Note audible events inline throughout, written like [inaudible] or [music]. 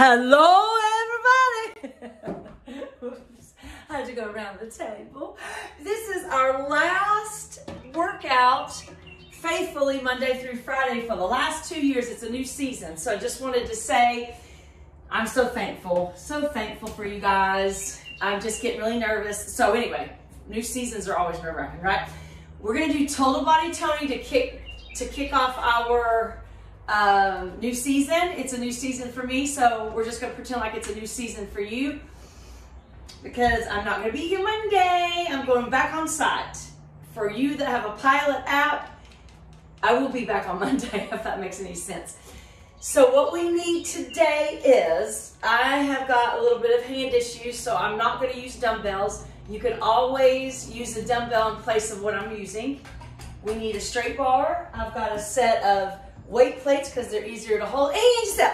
Hello, everybody. [laughs] I had to go around the table. This is our last workout faithfully Monday through Friday for the last two years. It's a new season. So I just wanted to say I'm so thankful, so thankful for you guys. I'm just getting really nervous. So anyway, new seasons are always nerve wracking, right? We're gonna do total body toning to kick to kick off our um, new season. It's a new season for me, so we're just gonna pretend like it's a new season for you because I'm not gonna be here Monday. I'm going back on site. For you that have a pilot app, I will be back on [laughs] Monday if that makes any sense. So what we need today is, I have got a little bit of hand issues, so I'm not gonna use dumbbells. You can always use a dumbbell in place of what I'm using. We need a straight bar. I've got a set of weight plates because they're easier to hold. And.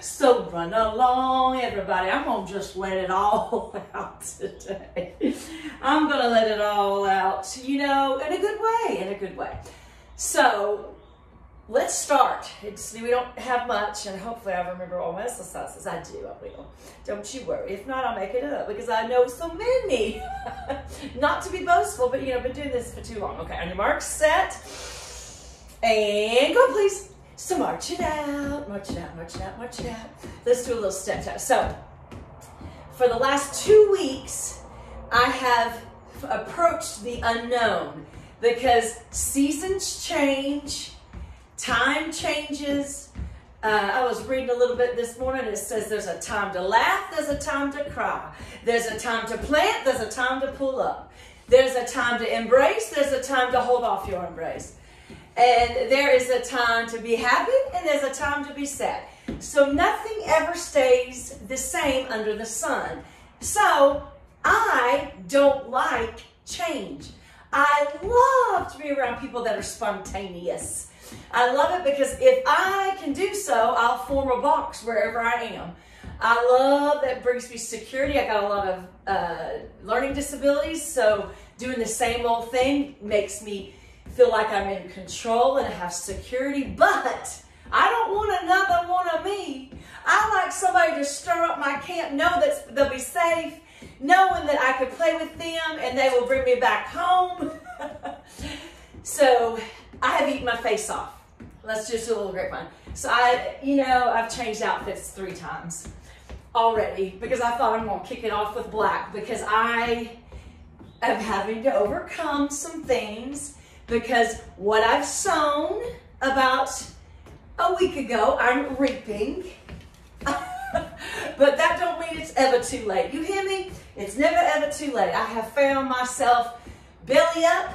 So run along, everybody. I'm going to just let it all [laughs] out today. I'm going to let it all out, you know, in a good way, in a good way. So let's start. It's, we don't have much, and hopefully I remember all my exercises. I do, I will. Don't you worry. If not, I'll make it up because I know so many. [laughs] not to be boastful, but you know, I've been doing this for too long. Okay, on your mark, set, and go, please. So march it out, march it out, march it out, march it out. Let's do a little step tap. So for the last two weeks, I have approached the unknown because seasons change, time changes. Uh, I was reading a little bit this morning. It says there's a time to laugh, there's a time to cry, there's a time to plant, there's a time to pull up, there's a time to embrace, there's a time to hold off your embrace. And there is a time to be happy and there's a time to be sad. So nothing ever stays the same under the sun. So I don't like change. I love to be around people that are spontaneous. I love it because if I can do so, I'll form a box wherever I am. I love that brings me security. I got a lot of uh, learning disabilities, so doing the same old thing makes me feel like I'm in control and I have security, but I don't want another one of me. I like somebody to stir up my camp, know that they'll be safe, knowing that I can play with them and they will bring me back home. [laughs] so I have eaten my face off. Let's just do a little grapevine. So I, you know, I've changed outfits three times already because I thought I'm gonna kick it off with black because I am having to overcome some things because what I've sown about a week ago, I'm reaping. [laughs] but that don't mean it's ever too late. You hear me? It's never ever too late. I have found myself belly up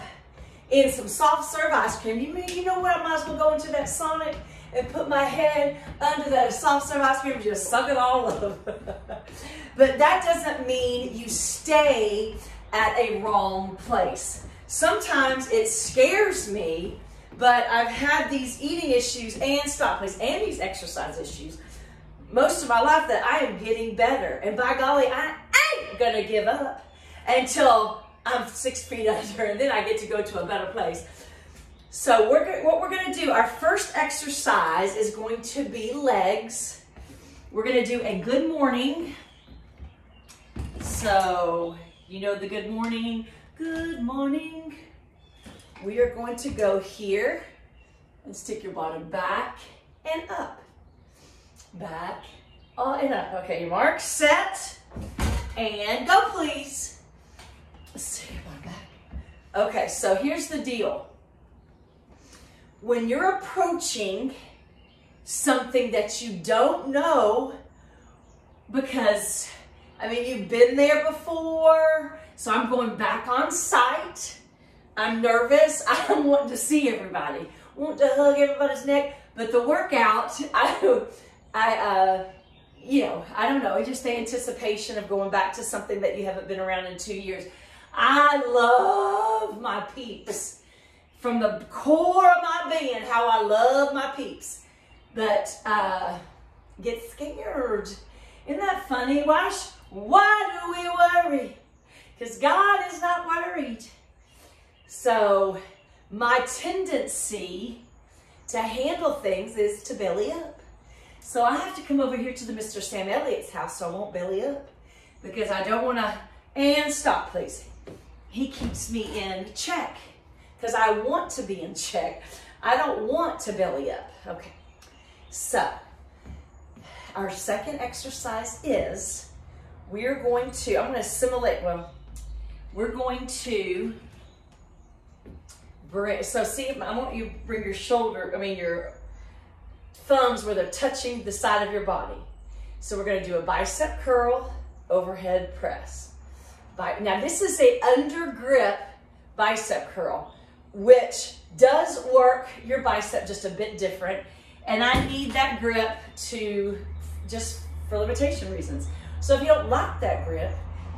in some soft serve ice cream. You mean you know what? I might as well go into that Sonic and put my head under that soft serve ice cream and just suck it all up. [laughs] but that doesn't mean you stay at a wrong place. Sometimes it scares me, but I've had these eating issues and stop place and these exercise issues most of my life that I am getting better. And by golly, I ain't gonna give up until I'm six feet [laughs] under and then I get to go to a better place. So we're, what we're gonna do, our first exercise is going to be legs. We're gonna do a good morning. So, you know the good morning, Good morning. We are going to go here and stick your bottom back and up. Back uh, and up. Okay, your mark, set, and go please. Stick your bottom back. Okay, so here's the deal. When you're approaching something that you don't know, because, I mean, you've been there before, so I'm going back on site. I'm nervous. [laughs] I'm wanting to see everybody. Want to hug everybody's neck. But the workout, [laughs] I, I, uh, you know, I don't know, I just the anticipation of going back to something that you haven't been around in two years. I love my peeps. From the core of my being, how I love my peeps. But uh, get scared. Isn't that funny? Why, why do we worry? Because God is not worried. So my tendency to handle things is to belly up. So I have to come over here to the Mr. Sam Elliott's house so I won't belly up because I don't want to, and stop please. He keeps me in check because I want to be in check. I don't want to belly up. Okay, so our second exercise is we're going to, I'm going to simulate, well, we're going to bring, so see, I want you to bring your shoulder, I mean your thumbs where they're touching the side of your body. So we're gonna do a bicep curl, overhead press. Now this is a under grip bicep curl, which does work your bicep just a bit different. And I need that grip to, just for limitation reasons. So if you don't like that grip,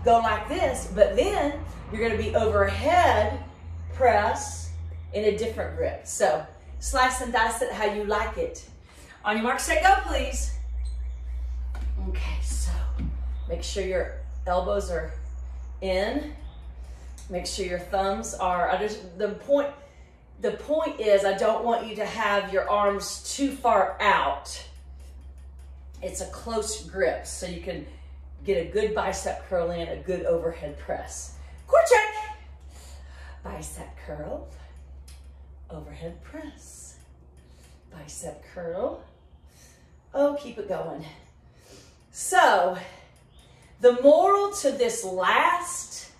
go like this, but then you're gonna be overhead press in a different grip. So slice and dice it how you like it. On your mark, set, go, please. Okay, so make sure your elbows are in. Make sure your thumbs are, I just, the point, the point is I don't want you to have your arms too far out. It's a close grip so you can get a good bicep curl in, a good overhead press. Core check. Bicep curl, overhead press. Bicep curl, Oh, keep it going. So, the moral to this last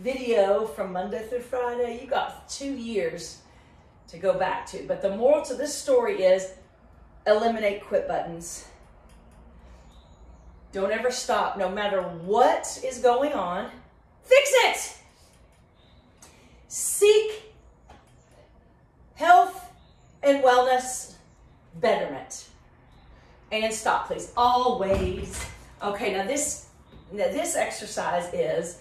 video from Monday through Friday, you got two years to go back to. But the moral to this story is eliminate quit buttons. Don't ever stop, no matter what is going on. Fix it! Seek health and wellness betterment and stop, please. Always. Okay, now this, now this exercise is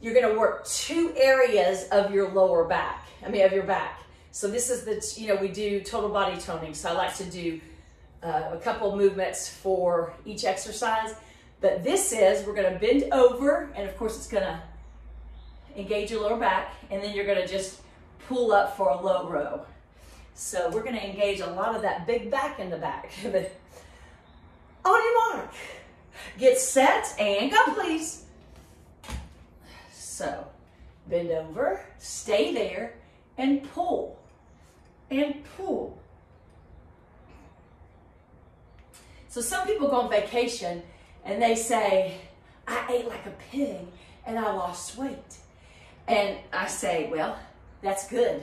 you're gonna work two areas of your lower back, I mean, of your back. So this is the, you know, we do total body toning. So I like to do uh, a couple movements for each exercise. But this is, we're gonna bend over, and of course it's gonna engage your lower back, and then you're gonna just pull up for a low row. So we're gonna engage a lot of that big back in the back. [laughs] On your mark. Get set and go, please. So, bend over, stay there, and pull. And pull. So some people go on vacation and they say, I ate like a pig and I lost weight. And I say, well, that's good.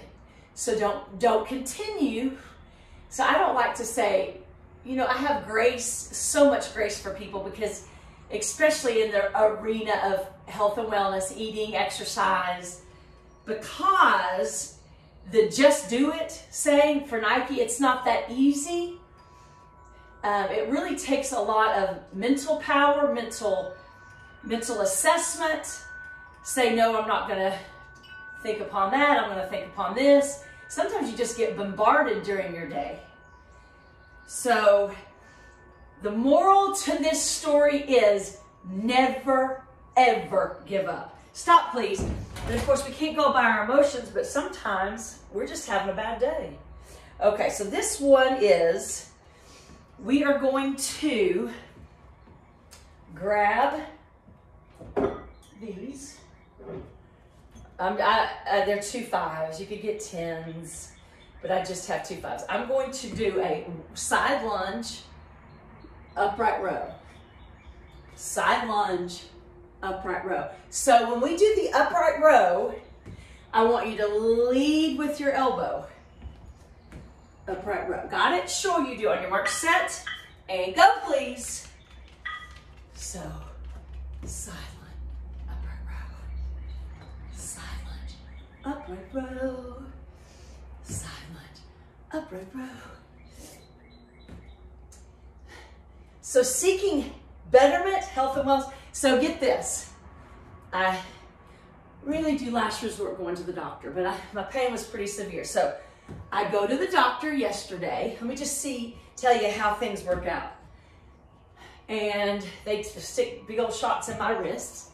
So don't don't continue. So I don't like to say you know, I have grace, so much grace for people because, especially in the arena of health and wellness, eating, exercise, because the just do it saying for Nike, it's not that easy. Um, it really takes a lot of mental power, mental, mental assessment. Say, no, I'm not going to think upon that. I'm going to think upon this. Sometimes you just get bombarded during your day. So the moral to this story is never, ever give up. Stop, please. And of course, we can't go by our emotions, but sometimes we're just having a bad day. Okay, so this one is, we are going to grab these. Um, I, uh, they're two fives. You could get tens but I just have two fives. I'm going to do a side lunge, upright row. Side lunge, upright row. So when we do the upright row, I want you to lead with your elbow. Upright row. Got it? Sure you do. On your mark, set, and go, please. So, lunge, upright row. Lunge, upright row Side lunge, upright row. So seeking betterment, health and wellness. So get this. I really do last resort going to the doctor, but I, my pain was pretty severe. So I go to the doctor yesterday. Let me just see, tell you how things work out. And they stick big old shots in my wrists.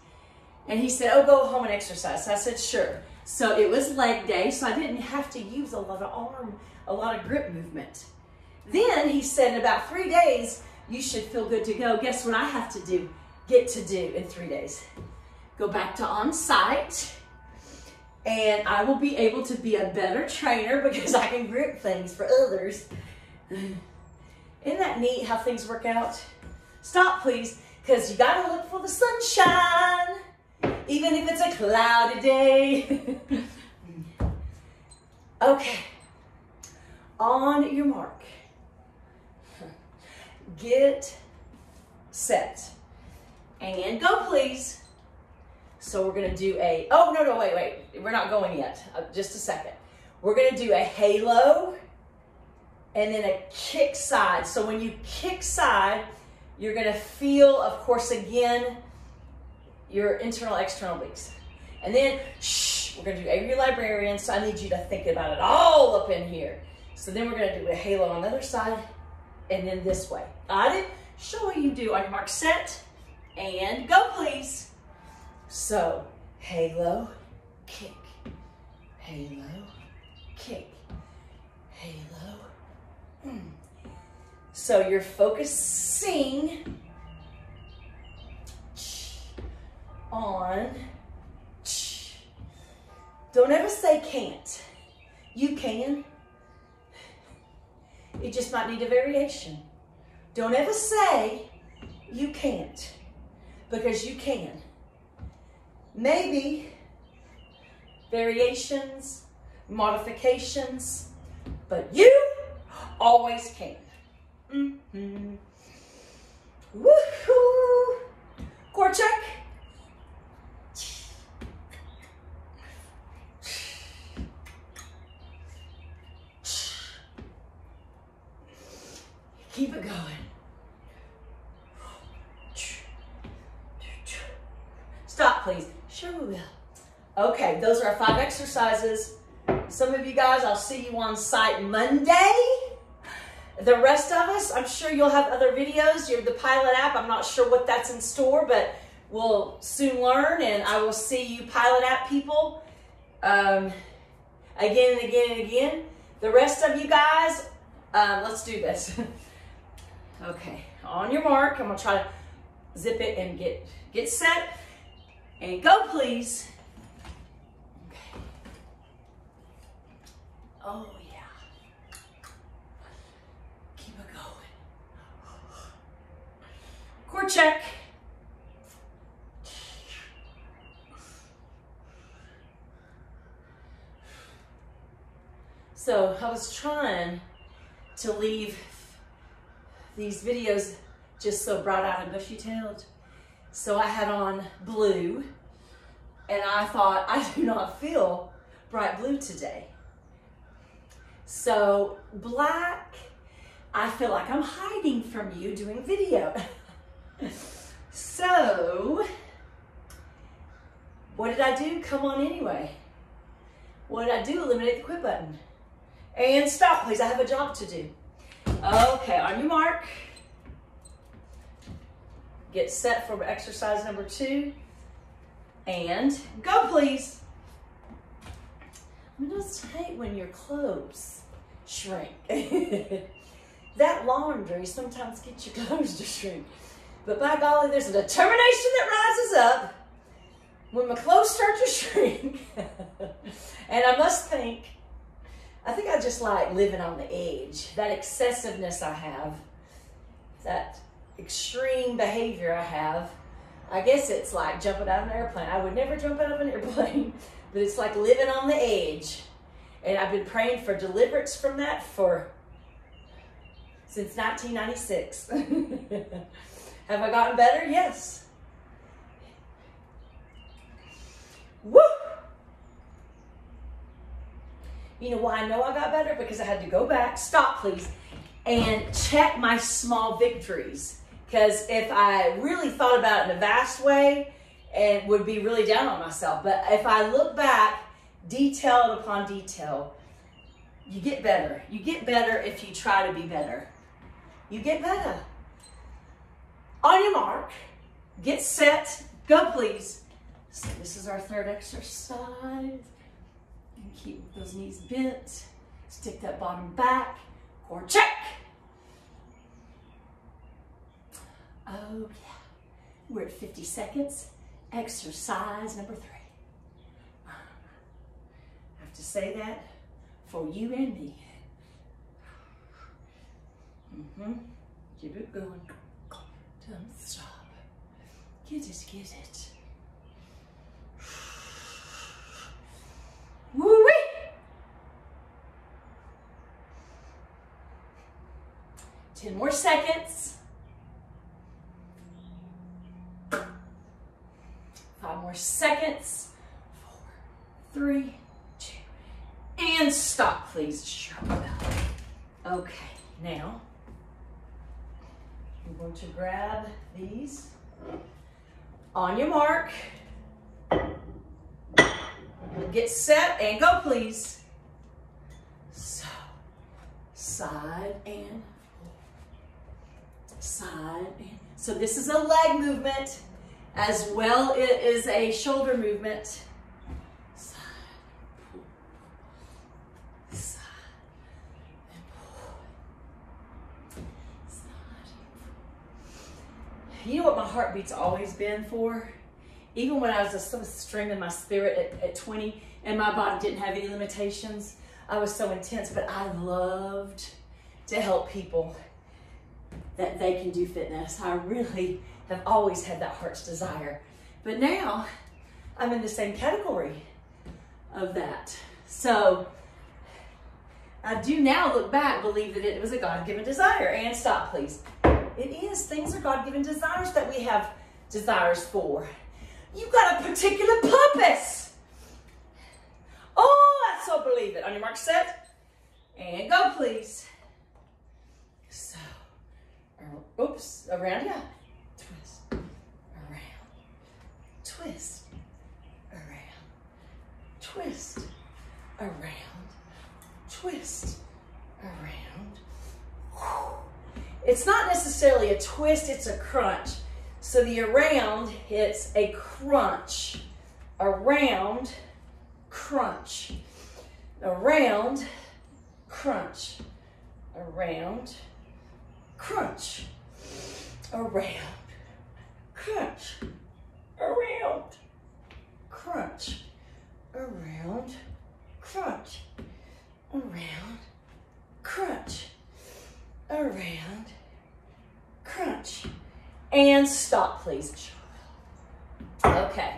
And he said, oh, go home and exercise. So I said, sure. So it was leg day, so I didn't have to use a lot of arm a lot of grip movement. Then he said in about three days, you should feel good to go. Guess what I have to do, get to do in three days? Go back to on site and I will be able to be a better trainer because I can grip things for others. [sighs] Isn't that neat how things work out? Stop, please, because you gotta look for the sunshine, even if it's a cloudy day. [laughs] okay, on your mark, get set, and go, please. So we're gonna do a, oh, no, no, wait, wait. We're not going yet. Uh, just a second. We're gonna do a halo and then a kick side. So when you kick side, you're gonna feel, of course, again, your internal, external obliques. And then, shh, we're gonna do Avery Librarian, so I need you to think about it all up in here. So then we're gonna do a halo on the other side, and then this way. Got it? Show what you do on your mark, set, and go please. So, halo, kick, halo, kick, halo. Hmm. So you're focusing on, don't ever say can't. You can. It just might need a variation. Don't ever say you can't because you can. Maybe variations, modifications, but you always can. Mm-hmm. Woohoo! Core check. Keep it going. Stop, please. Sure we will. Okay, those are our five exercises. Some of you guys, I'll see you on site Monday. The rest of us, I'm sure you'll have other videos. You're the Pilot app. I'm not sure what that's in store, but we'll soon learn, and I will see you Pilot app people um, again and again and again. The rest of you guys, um, let's do this. [laughs] okay, on your mark, I'm gonna try to zip it and get, get set. And go, please. Okay. Oh, yeah. Keep it going. Core check. So I was trying to leave these videos just so bright-eyed and bushy-tailed. So I had on blue and I thought, I do not feel bright blue today. So black, I feel like I'm hiding from you doing video. [laughs] so what did I do? Come on anyway. What did I do? Eliminate the quit button. And stop, please. I have a job to do. Okay, on your mark. Get set for exercise number two. And go, please. I mean, it's hate when your clothes shrink. [laughs] that laundry sometimes gets your [laughs] clothes to shrink. But by golly, there's a determination that rises up when my clothes start to [laughs] shrink. and I must think, I think I just like living on the edge. That excessiveness I have, that extreme behavior I have. I guess it's like jumping out of an airplane. I would never jump out of an airplane, [laughs] but it's like living on the edge. And I've been praying for deliverance from that for since 1996. [laughs] Have I gotten better? Yes. Woo! You know why I know I got better? Because I had to go back, stop please, and check my small victories. Because if I really thought about it in a vast way, and would be really down on myself. But if I look back, detail upon detail, you get better. You get better if you try to be better. You get better. On your mark, get set, go please. So this is our third exercise. And keep those knees bent. Stick that bottom back. Core check. Oh, yeah. We're at 50 seconds. Exercise number three. I have to say that for you and me. Mm-hmm. Keep it going. Don't stop. Get it, get it. Woo-wee! Ten more seconds. Five more seconds. Four, three, two, and stop, please. Okay, now you're going to grab these. On your mark. Get set and go, please. So, side and side and so this is a leg movement as well it is a shoulder movement. Side, pull, side, pull, side. You know what my heartbeat's always been for? Even when I was just so string in my spirit at, at 20 and my body didn't have any limitations, I was so intense, but I loved to help people that they can do fitness. I really have always had that heart's desire. But now I'm in the same category of that. So I do now look back, believe that it was a God-given desire. And stop, please. It is. Things are God-given desires that we have desires for. You've got a particular purpose. Oh, I so believe it. On your mark, set, and go, please. So, oops, around, yeah. Twist, around, twist, around, twist, around, twist, around. It's not necessarily a twist, it's a crunch. So the around hits a crunch. Around, crunch. Around, crunch. Around, crunch. Around, crunch. Around, crunch. Around, crunch. Around, crunch. Around, crunch. And stop, please. Okay,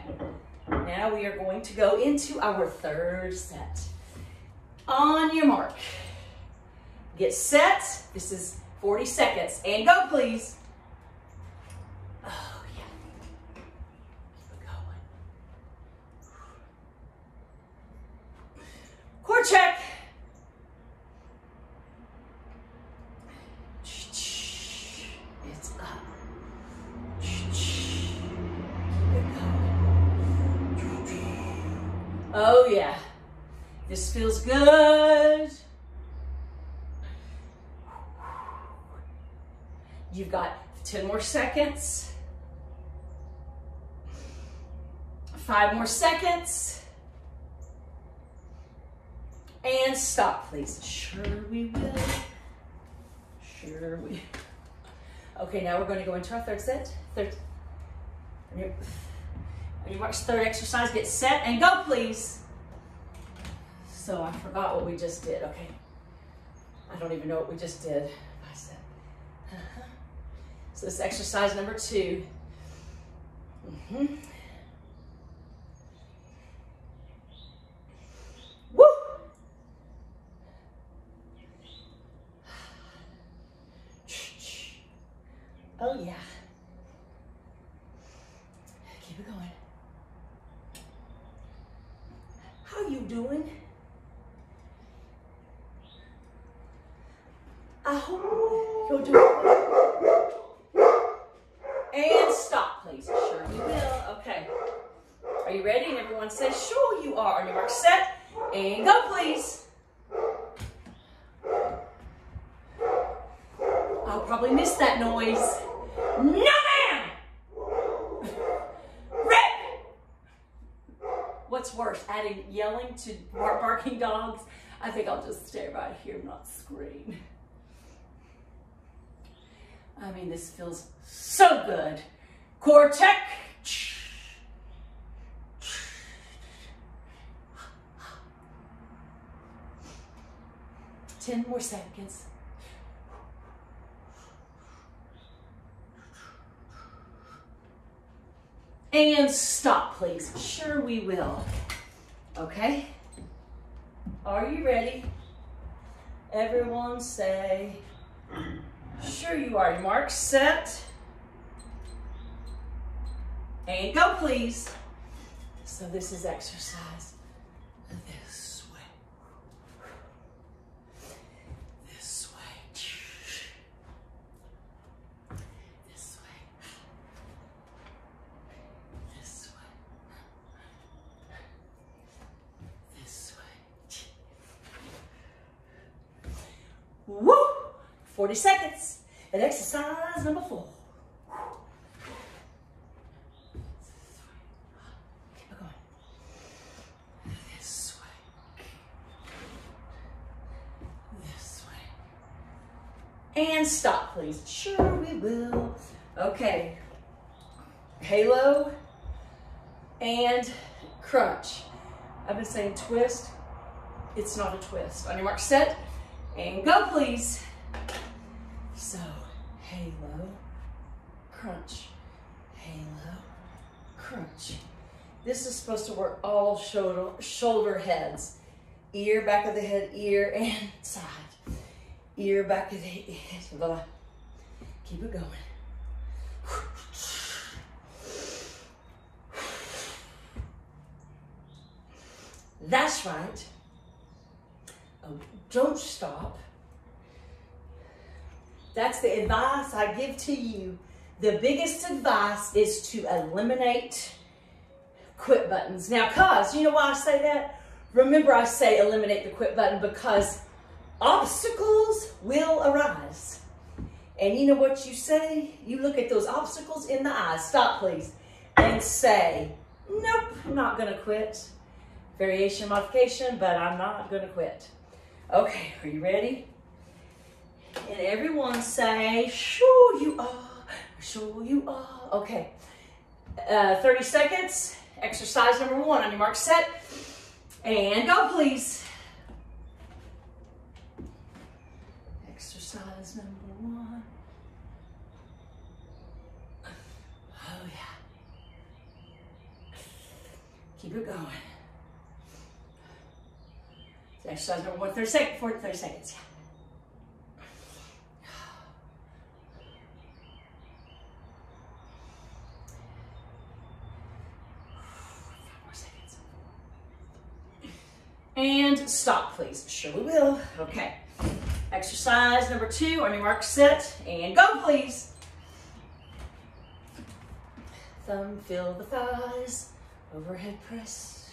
now we are going to go into our third set. On your mark. Get set. This is 40 seconds. And go, please. Oh, yeah. Keep going. Check. Oh yeah, this feels good. You've got 10 more seconds. Five more seconds. And stop, please. Sure we will. Sure we Okay, now we're going to go into our third set. Third. You watch third exercise, get set and go, please. So I forgot what we just did. Okay. I don't even know what we just did. I said. Uh -huh. So this exercise number two. Mm -hmm. Woo! Oh yeah. Keep it going. How you doing? I hope you're doing And stop, please. Sure you will. Okay. Are you ready? And everyone says, sure you are. On your mark, set, and go, please. I'll probably miss that noise. No! what's worse, adding yelling to barking dogs? I think I'll just stay right here and not scream. I mean, this feels so good. Core check. Ten more seconds. And stop, please. Sure, we will. Okay? Are you ready? Everyone say, sure you are. Mark, set. And go, please. So this is exercise this way. This way. This way. This way. This way. Woo! 40 seconds. And exercise number four. Keep it going. This way. This way. And stop, please. Sure, we will. Okay. Halo and crunch. I've been saying twist. It's not a twist. On your mark, set, and go, please. So, halo, crunch, halo, crunch. This is supposed to work all shoulder, shoulder heads. Ear, back of the head, ear, [laughs] and side. Ear, back of the head. Keep it going. That's right. Oh, don't stop. That's the advice I give to you. The biggest advice is to eliminate quit buttons. Now, cause, you know why I say that? Remember I say eliminate the quit button because obstacles will arise. And you know what you say? You look at those obstacles in the eyes. Stop, please. And say, nope, I'm not to quit. Variation modification, but I'm not to quit. Okay, are you ready? And everyone say, sure you are, sure you are. Okay, uh, 30 seconds. Exercise number one on your mark, set, and go, please. Exercise number one. Oh, yeah. Keep it going. Exercise number one, 30 seconds, 40, 30 seconds, yeah. And stop, please. Sure we will. Okay. Exercise number two on your mark, set, and go, please. Thumb, fill the thighs, overhead press.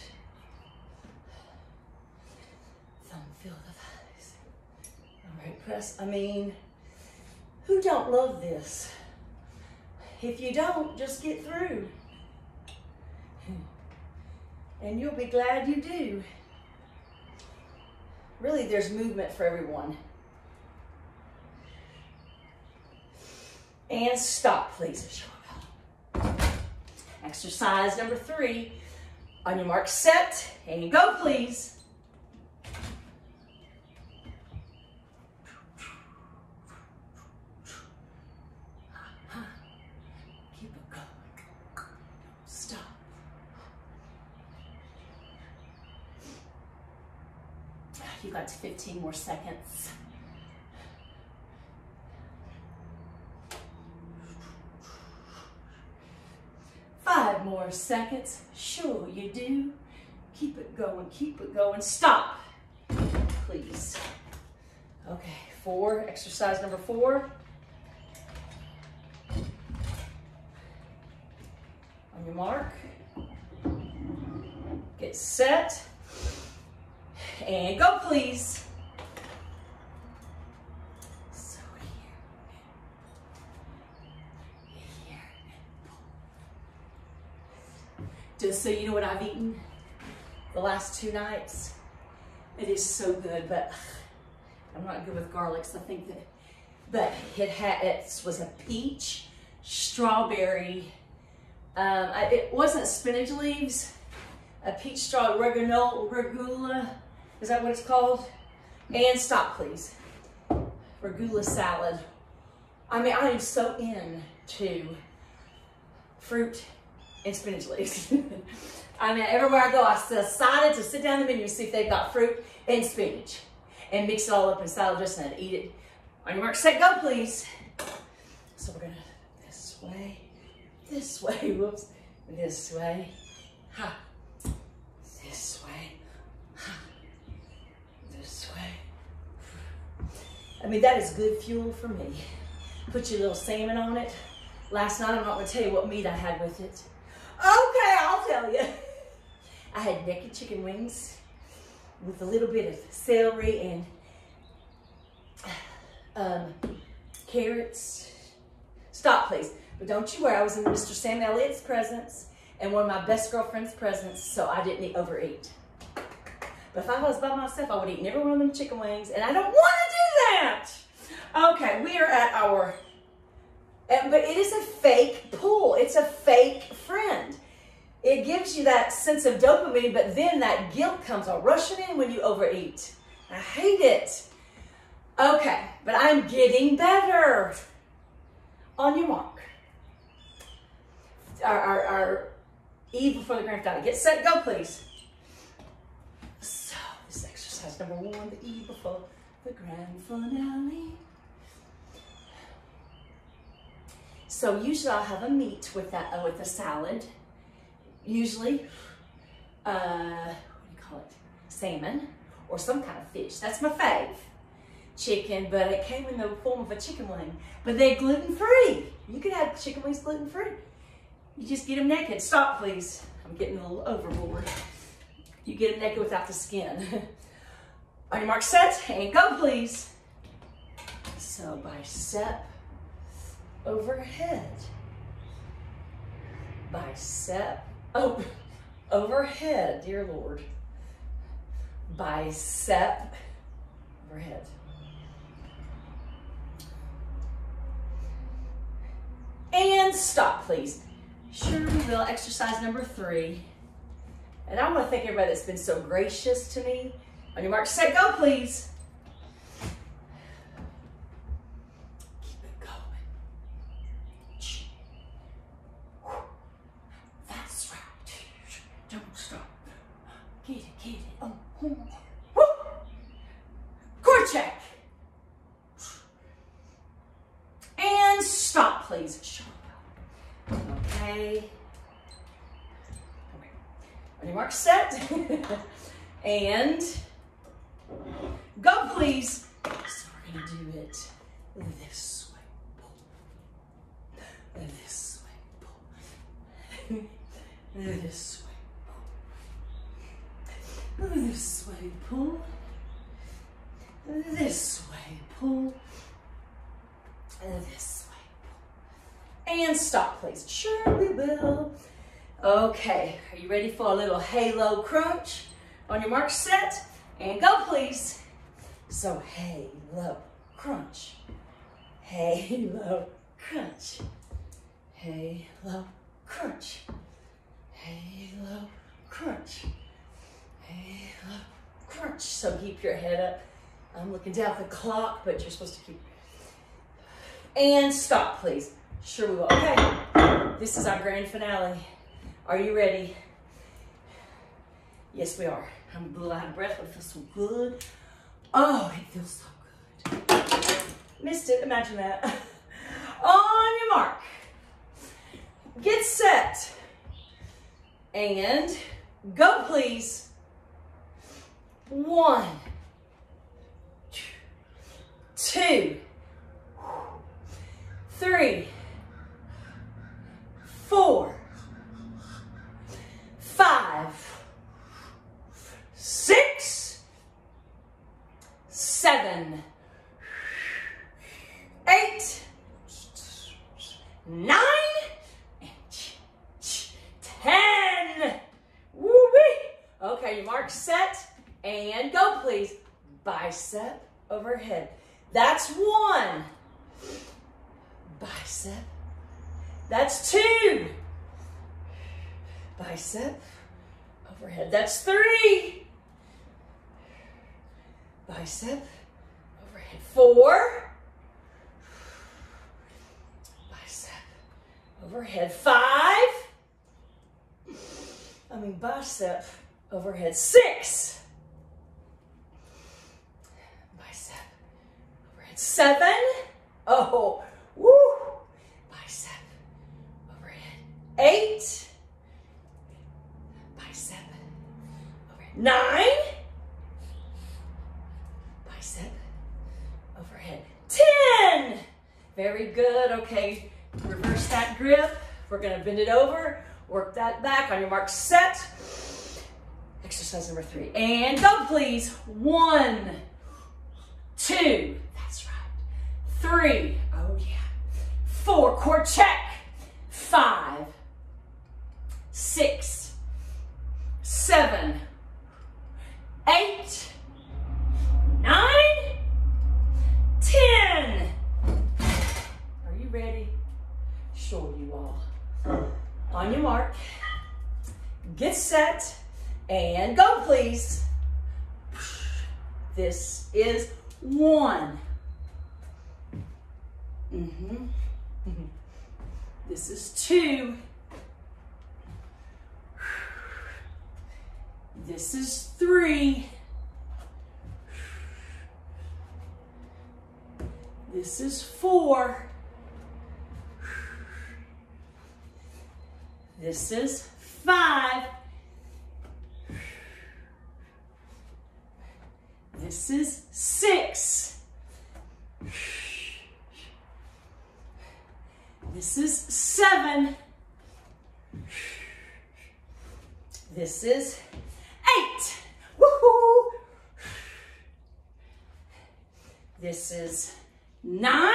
Thumb, fill the thighs, overhead press. I mean, who don't love this? If you don't, just get through. And you'll be glad you do really there's movement for everyone. And stop, please. Exercise number three. On your mark, set, and you go, please. Keep it going. Stop. You got 15 more seconds. Five more seconds. Sure you do. Keep it going, keep it going. Stop, please. Okay, four, exercise number four. On your mark. Get set. And go, please. So here. Here. Just so you know what I've eaten the last two nights. It is so good, but I'm not good with garlic, so I think that but it had it was a peach, strawberry. Um, I, it wasn't spinach leaves. A peach straw regula, regula, is that what it's called? And stop, please. Regula salad. I mean, I am so into fruit and spinach leaves. [laughs] I mean, everywhere I go, I decided to sit down the menu and see if they've got fruit and spinach and mix it all up in salad dressing and eat it. On your mark, set, go, please. So we're gonna this way, this way, [laughs] whoops, this way, ha, this way, ha, this way. I mean, that is good fuel for me. Put your little salmon on it. Last night, I'm not gonna tell you what meat I had with it. Okay, I'll tell you. [laughs] I had naked chicken wings with a little bit of celery and um, carrots. Stop, please. But don't you worry, I was in Mr. Sam Elliott's presence and one of my best girlfriend's presence, so I didn't overeat. But if I was by myself, I would eat every one of them chicken wings, and I don't want to do that. Our, but it is a fake pull. It's a fake friend. It gives you that sense of dopamine, but then that guilt comes all rushing in when you overeat. I hate it. Okay, but I'm getting better. On your mark. Our, our, our E before the grand finale. Get set, go, please. So, this exercise number one, the Eve before the grand finale. So usually I'll have a meat with that uh, with a salad. Usually, uh, what do you call it? Salmon or some kind of fish. That's my fave chicken, but it came in the form of a chicken wing. But they're gluten free. You can have chicken wings gluten free. You just get them naked. Stop, please. I'm getting a little overboard. You get them naked without the skin. On your mark, set, and go, please. So bicep overhead. Bicep, oh, overhead, dear Lord. Bicep overhead. And stop, please. Sure we will. Exercise number three. And I want to thank everybody that's been so gracious to me. On your mark, set, go, please. Keep it going. That's right. Don't stop. Get it, get it. Oh, oh. Woo! Core check. And stop, please. Okay. On your mark, set. and go, please. So we're going to do it this way. Pull. This way. Pull. This way. This way, pull. This way. Pull. This way. Pull. And stop, please. Sure, we will. Okay, are you ready for a little halo crunch? On your mark, set, and go, please. So, halo crunch. Halo crunch. Halo crunch. Halo crunch. Halo crunch. Crunch, so keep your head up. I'm looking down at the clock, but you're supposed to keep. And stop, please. Sure we will. Okay, this is our grand finale. Are you ready? Yes, we are. I'm a little out of breath, but it feels so good. Oh, it feels so good. Missed it, imagine that. [laughs] On your mark. Get set. And go, please. One, two, three, four, five, six, seven, eight, nine, ten. Woo-wee. Okay, your mark set and go, please. Bicep overhead. That's one. bicep. That's two. Bicep, overhead. That's three. Bicep, overhead. Four. Bicep, overhead. Five. I mean bicep, overhead. Six. Bicep, overhead. Seven. Oh, woo. Bicep, overhead. Eight. Bicep, overhead. Nine. Bicep, overhead. Ten. Very good. Okay, reverse that grip. We're gonna bend it over, work that back on your mark, set. Exercise number three. And go, please. One, two, that's right. Three, oh yeah. Four, core check. Five, six, seven, eight, nine, ten. Are you ready? Sure you are. On your mark, get set, and go please. This is one. Mm-hmm. [laughs] This is two. This is three. This is four. This is five. This is six. This is seven. This is eight. Woohoo! This is nine.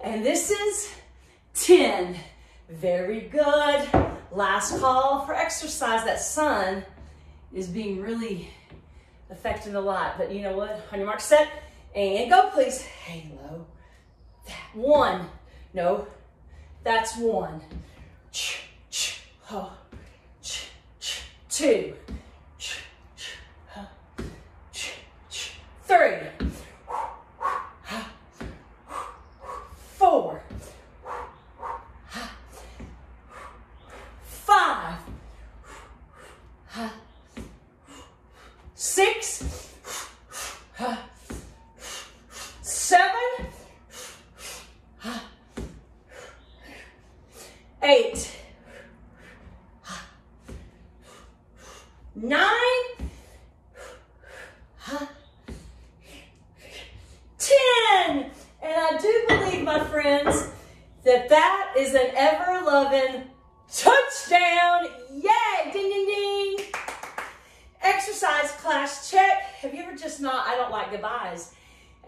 And this is 10. Very good. Last call for exercise. That sun is being really affecting a lot. But you know what? On your mark, set, and go, please. Halo. That one. No, that's one. Two. Three. Four. Five. Six. Seven. Eight. Nine. Ten. And I do believe, my friends, that that is an ever-loving touchdown. Yay! Ding, ding, ding. Exercise class check. Have you ever just not, I don't like goodbyes.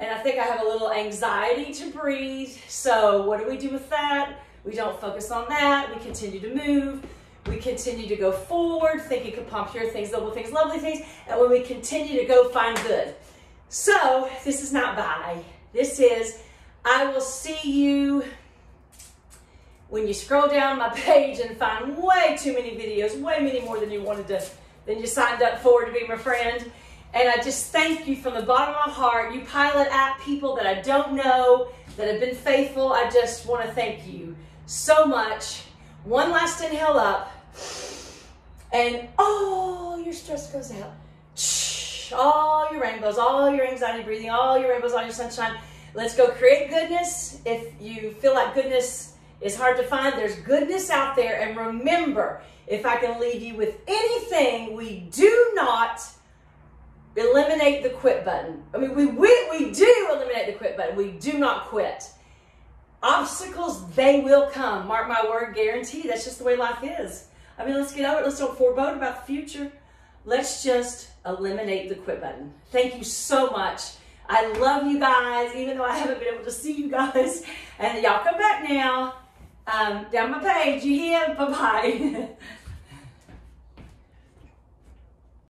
And I think I have a little anxiety to breathe. So what do we do with that? We don't focus on that. We continue to move. We continue to go forward, here, things, little things, lovely things. And when we continue to go, find good. So this is not bye. This is, I will see you when you scroll down my [laughs] page and find way too many videos, way many more than you wanted to, than you signed up for to be my friend. And I just thank you from the bottom of my heart. You pilot app people that I don't know, that have been faithful. I just want to thank you so much. One last inhale up. And oh, your stress goes out. All your rainbows, all your anxiety breathing, all your rainbows, all your sunshine. Let's go create goodness. If you feel like goodness is hard to find, there's goodness out there. And remember, if I can leave you with anything, we do not eliminate the quit button. I mean, we, we, we do eliminate the quit button. We do not quit. Obstacles, they will come. Mark my word, guarantee. That's just the way life is. I mean, let's get over it. Let's don't forebode about the future. Let's just eliminate the quit button. Thank you so much. I love you guys, even though I haven't been able to see you guys. And y'all come back now. Um, down my page. You hear? Bye-bye. [laughs]